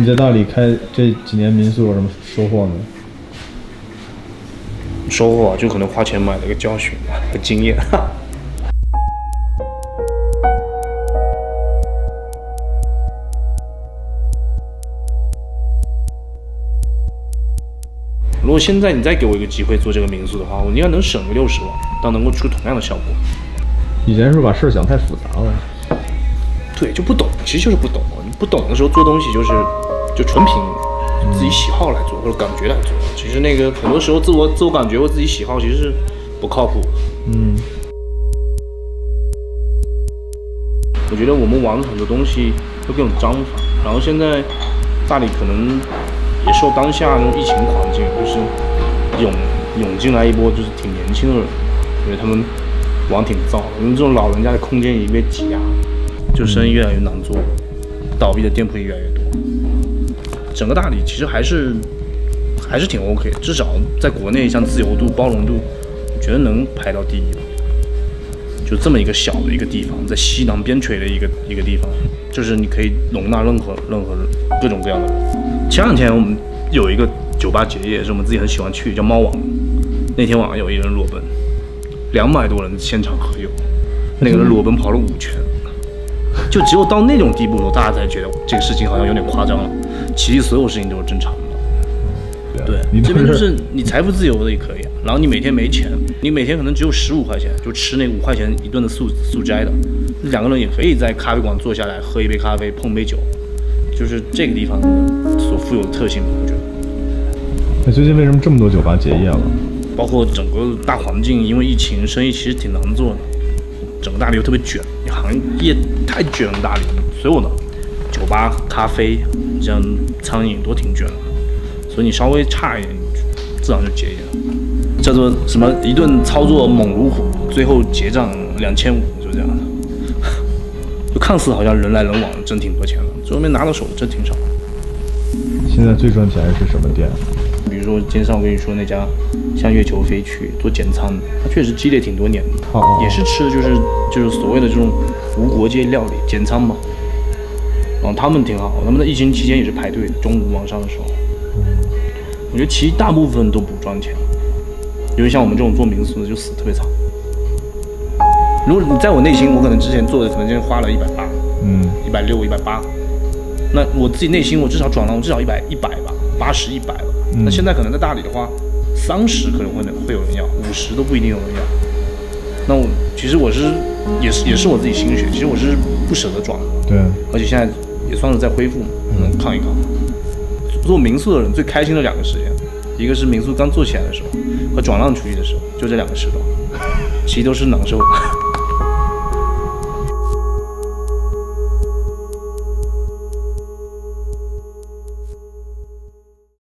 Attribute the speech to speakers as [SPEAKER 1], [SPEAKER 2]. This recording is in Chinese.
[SPEAKER 1] 你在大理开这几年民宿有什么收获没？
[SPEAKER 2] 收获啊，就可能花钱买了一个教训和 经验。如果现在你再给我一个机会做这个民宿的话，我应该能省个六十万，但能够出同样的效果。
[SPEAKER 1] 以前是不是把事儿想太复杂了？
[SPEAKER 2] 对，就不懂，其实就是不懂。你不懂的时候做东西就是就纯凭自己喜好来做或者感觉来做。其实那个很多时候自我自我感觉或自己喜好其实是不靠谱的。
[SPEAKER 1] 嗯，
[SPEAKER 2] 我觉得我们玩的很多东西都更有章法，然后现在大理可能也受当下那种疫情环境，就是涌涌进来一波就是挺年轻的人，因为他们玩挺燥的，因为这种老人家的空间已经被挤压，就生意越来越难做，倒闭的店铺也越来越多。整个大理其实还是还是挺 OK，至少在国内像自由度、包容度，我觉得能排到第一吧。就这么一个小的一个地方，在西南边陲的一个一个地方，就是你可以容纳任何任何各种各样的人。前两天我们有一个酒吧结业，是我们自己很喜欢去，叫猫王。那天晚上有一人裸奔，两百多人现场喝酒，那个人裸奔跑了五圈。就只有到那种地步，大家才觉得这个事情好像有点夸张了。其实所有事情都是正常的。对，这边就是你财富自由的也可以啊。然后你每天没钱，你每天可能只有十五块钱，就吃那五块钱一顿的素素斋的，两个人也可以在咖啡馆坐下来喝一杯咖啡，碰杯酒，就是这个地方所富有的特性，我觉得。
[SPEAKER 1] 那最近为什么这么多酒吧结业了？
[SPEAKER 2] 包括整个大环境，因为疫情，生意其实挺难做的，整个大理又特别卷，行业太卷了，大理所有的酒吧、咖啡，像餐饮都挺卷的，所以你稍微差一点，自然就结业了。叫做什么？一顿操作猛如虎，最后结账两千五，就这样的。就看似好像人来人往，挣挺多钱的，最后面拿到手真挺少。
[SPEAKER 1] 现在最赚钱的是什么店？
[SPEAKER 2] 比如说今天上午跟你说那家向月球飞去做减仓的，它确实积累挺多年的，也是吃的就是就是所谓的这种无国界料理减仓嘛。然后他们挺好，他们在疫情期间也是排队，中午晚上的时候。我觉得其实大部分都不赚钱。因为像我们这种做民宿的就死特别惨。如果你在我内心，我可能之前做的可能就花了一百八，嗯，一百六、一百八。那我自己内心，我至少转了，我至少一百一百吧，八十、一百吧。那现在可能在大理的话，三十可能会会有人要，五十都不一定有人要。那我其实我是也是也是我自己心血，其实我是不舍得转的。
[SPEAKER 1] 对。
[SPEAKER 2] 而且现在也算是在恢复嘛，能抗一抗。做民宿的人最开心的两个时间。一个是民宿刚做起来的时候，和转让出去的时候，就这两个时段，其实都是难受。